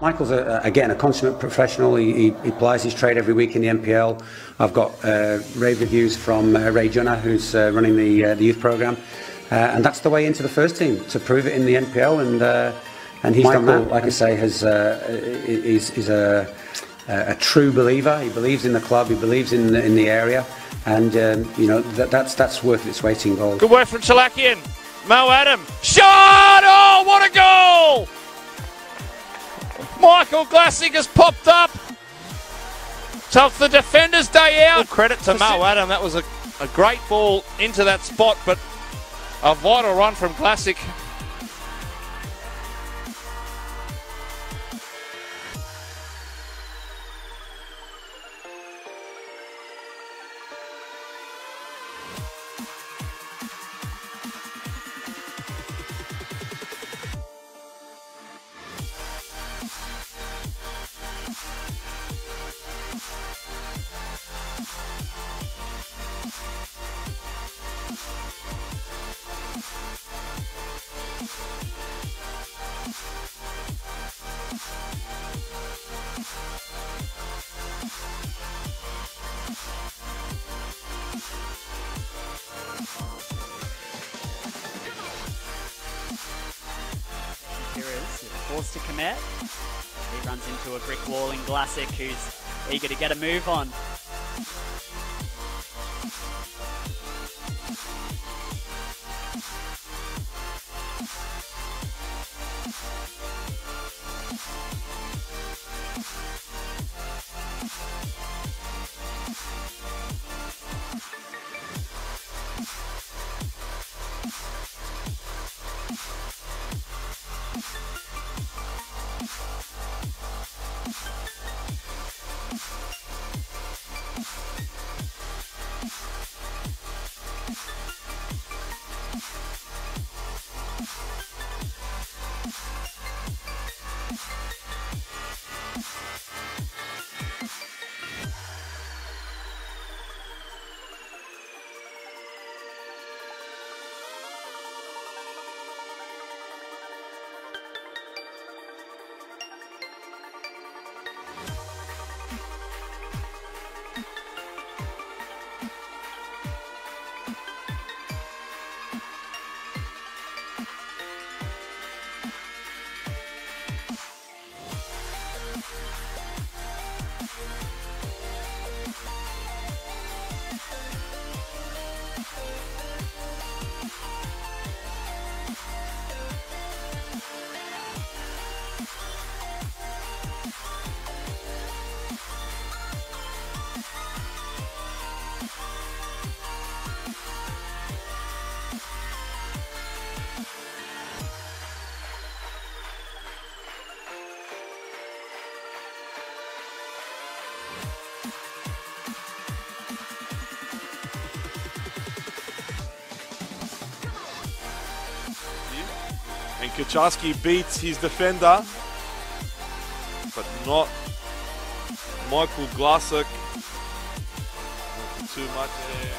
Michael's, a, again, a consummate professional. He, he, he, plies his trade every week in the NPL. I've got uh, rave reviews from uh, Ray Junner, who's uh, running the, uh, the youth programme. Uh, and that's the way into the first team, to prove it in the NPL. And, uh, and he's Michael, done that. Like I say, has, is, is a, a true believer. He believes in the club, he believes in the, in the area. And, um, you know, that, that's, that's worth its weight in gold. Good work from Chalakian. Mo Adam. Shot! Oh, what a goal! Michael Glassock has popped up. So it's the defender's day out. Good credit to Mo Adam. That was a, a great ball into that spot, but a vital run from Glassock. To commit. He runs into a brick wall in Glassock, who's eager to get a move on. And Kaczarski beats his defender, but not Michael Glassock. Too much there.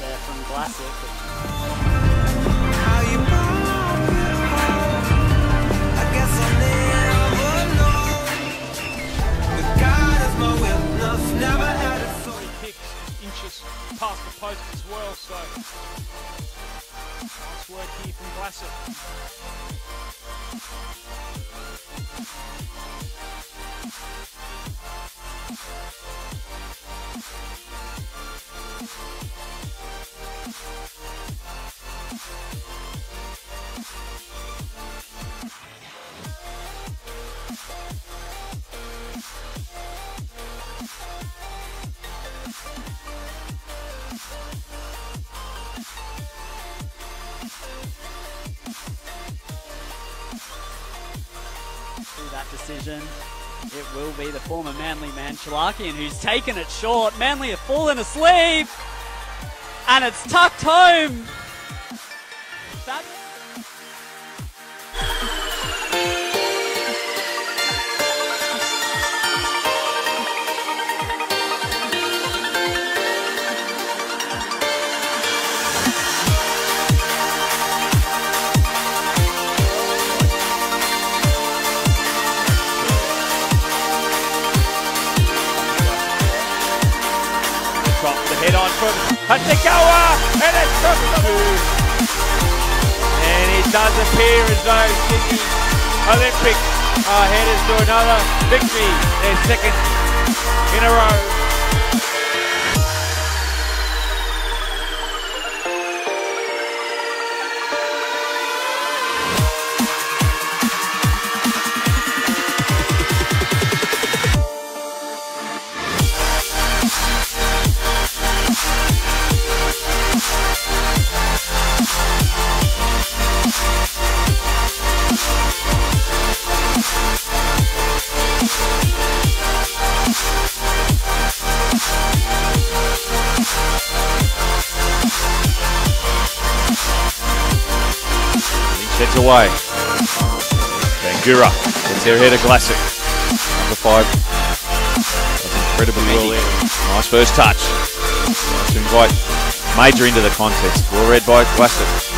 there from Glassock. past the post as well, so nice work here from Glassock. Decision. It will be the former Manly man, Chalakian, who's taken it short. Manly have fallen asleep. And it's tucked home. From Hatagawa, and it's from And it does appear as though Sydney Olympic are headed to another victory, their second in a row. Away. Bangura gets their head of Glassock. Number five. Does incredibly well there. Nice first touch. Nice to invite Major into the contest. Well read by Glassock.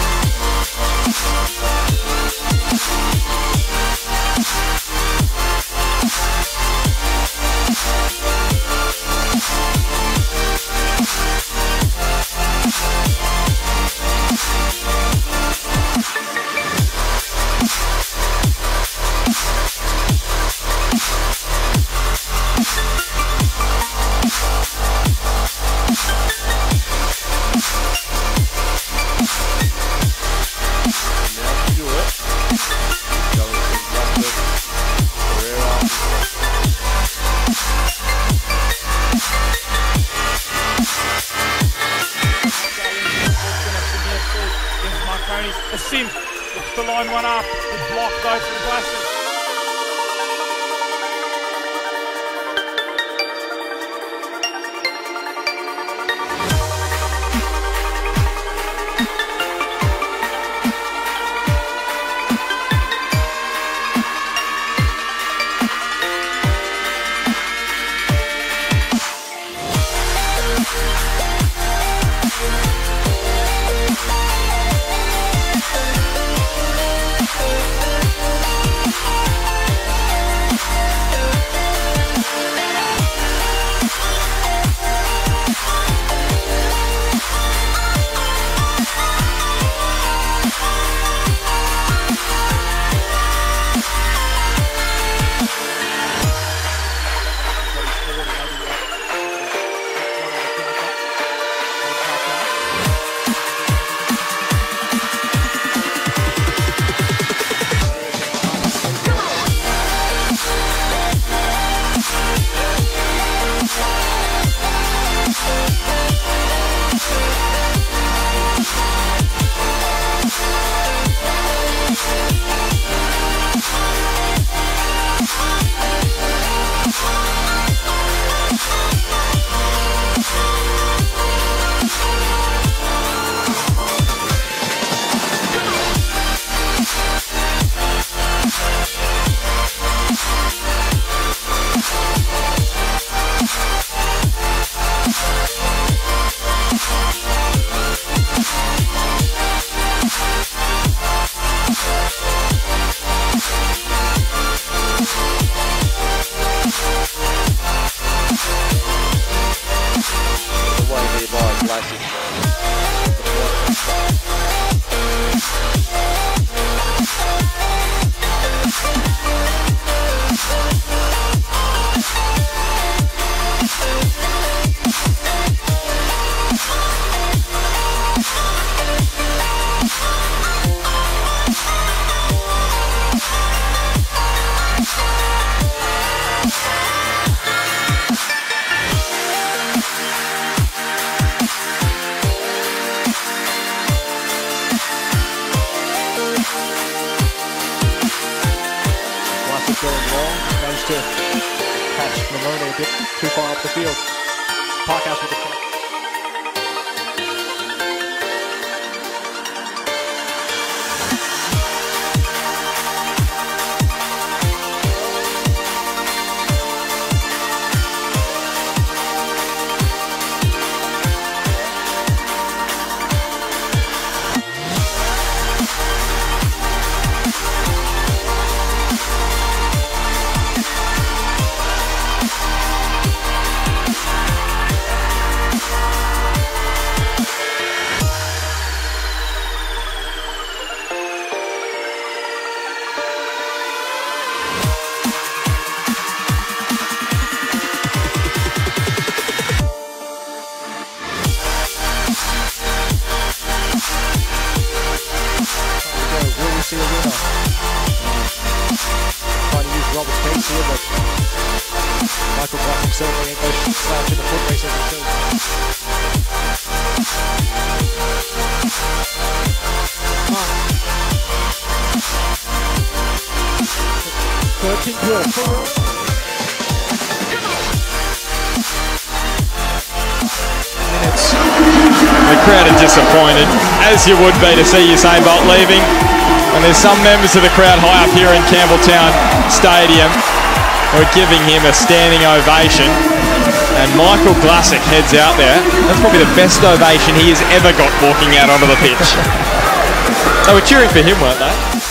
glasses. A bit too far up the field. Parkhouse with the Minutes. The crowd are disappointed, as you would be to see Usain Bolt leaving. And there's some members of the crowd high up here in Campbelltown Stadium who are giving him a standing ovation. And Michael Glassock heads out there. That's probably the best ovation he has ever got walking out onto the pitch. they were cheering for him, weren't they?